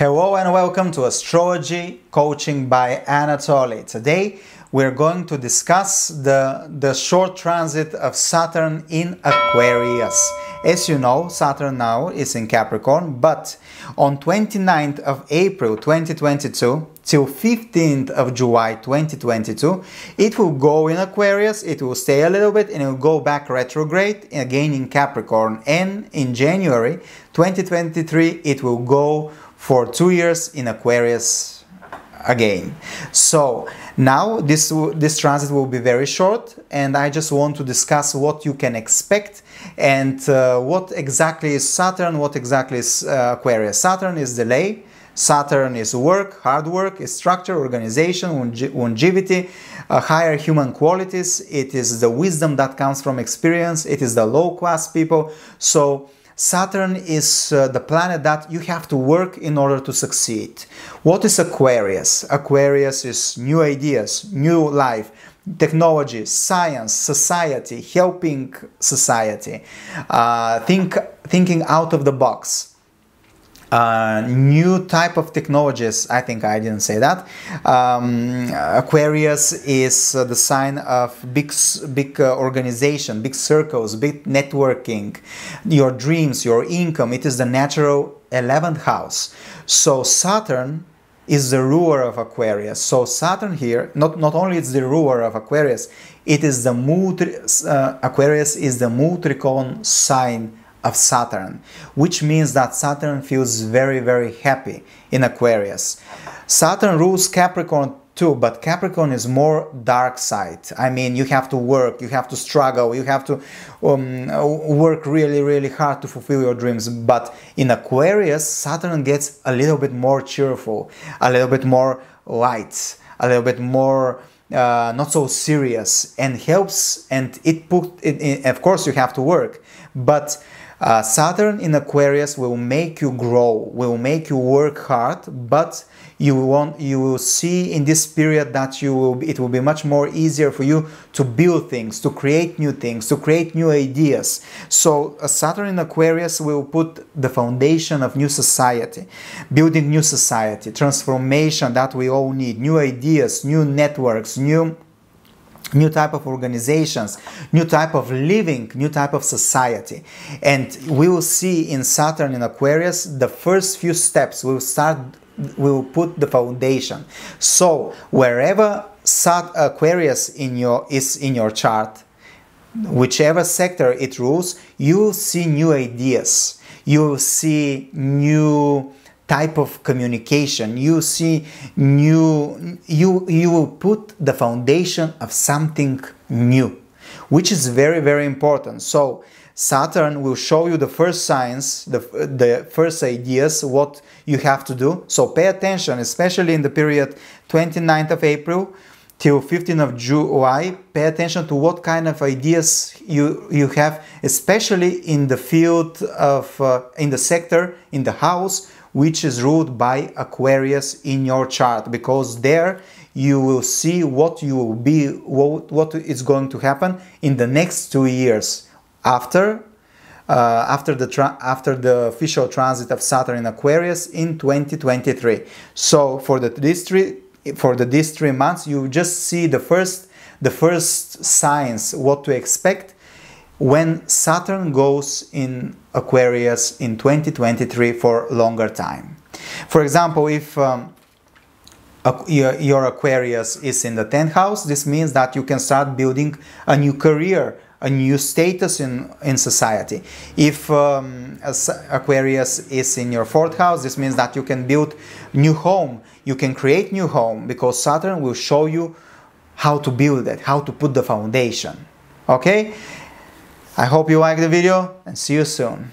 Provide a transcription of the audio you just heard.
Hello and welcome to Astrology Coaching by Anatoly. Today we're going to discuss the, the short transit of Saturn in Aquarius. As you know, Saturn now is in Capricorn, but on 29th of April 2022 till 15th of July 2022, it will go in Aquarius, it will stay a little bit and it will go back retrograde again in Capricorn. And in January 2023, it will go for two years in Aquarius again. So now this this transit will be very short, and I just want to discuss what you can expect and uh, what exactly is Saturn, what exactly is uh, Aquarius. Saturn is delay. Saturn is work, hard work, structure, organization, longevity, uh, higher human qualities. It is the wisdom that comes from experience. It is the low class people. So Saturn is uh, the planet that you have to work in order to succeed. What is Aquarius? Aquarius is new ideas, new life, technology, science, society, helping society, uh, think, thinking out of the box uh, new type of technologies. I think I didn't say that. Um, Aquarius is uh, the sign of big, big uh, organization, big circles, big networking, your dreams, your income. It is the natural 11th house. So Saturn is the ruler of Aquarius. So Saturn here, not, not only is the ruler of Aquarius, it is the uh, Aquarius is the Moolatrikona sign of Saturn, which means that Saturn feels very, very happy in Aquarius. Saturn rules Capricorn too, but Capricorn is more dark side. I mean, you have to work, you have to struggle, you have to um, work really, really hard to fulfill your dreams. But in Aquarius, Saturn gets a little bit more cheerful, a little bit more light, a little bit more uh, not so serious, and helps. And it put, it, it, of course, you have to work, but uh, Saturn in Aquarius will make you grow, will make you work hard, but you want you will see in this period that you will it will be much more easier for you to build things, to create new things, to create new ideas. So uh, Saturn in Aquarius will put the foundation of new society, building new society, transformation that we all need, new ideas, new networks, new new type of organizations, new type of living, new type of society. And we will see in Saturn in Aquarius the first few steps. We will start, we will put the foundation. So wherever Sat Aquarius in your is in your chart, whichever sector it rules, you will see new ideas. You will see new type of communication. You see new you you will put the foundation of something new which is very very important. So saturn will show you the first signs the, the first ideas what you have to do. So pay attention especially in the period 29th of april till 15th of July, pay attention to what kind of ideas you, you have, especially in the field of, uh, in the sector, in the house which is ruled by Aquarius in your chart because there you will see what you will be what, what is going to happen in the next two years after uh, after the after the official transit of Saturn in Aquarius in 2023 so for the these three for the these three months you just see the first the first signs what to expect when Saturn goes in Aquarius in 2023 for longer time. For example, if um, your Aquarius is in the 10th house, this means that you can start building a new career, a new status in, in society. If um, Aquarius is in your 4th house, this means that you can build new home, you can create new home because Saturn will show you how to build it, how to put the foundation. Okay? I hope you liked the video and see you soon.